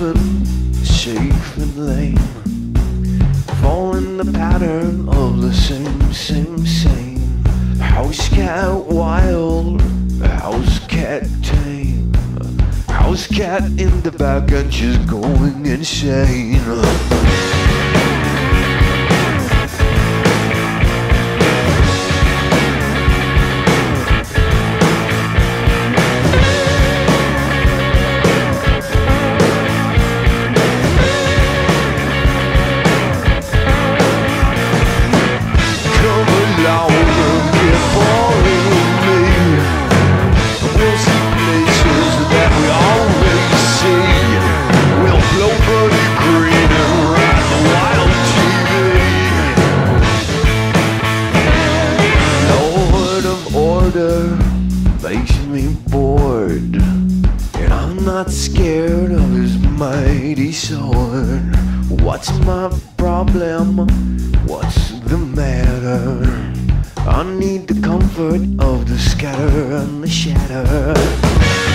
happen, safe and lame. Following the pattern of the same, same, same. House cat wild, house cat tame. House cat in the back and she's going insane. Makes me bored. And I'm not scared of his mighty sword. What's my problem? What's the matter? I need the comfort of the scatter and the shatter.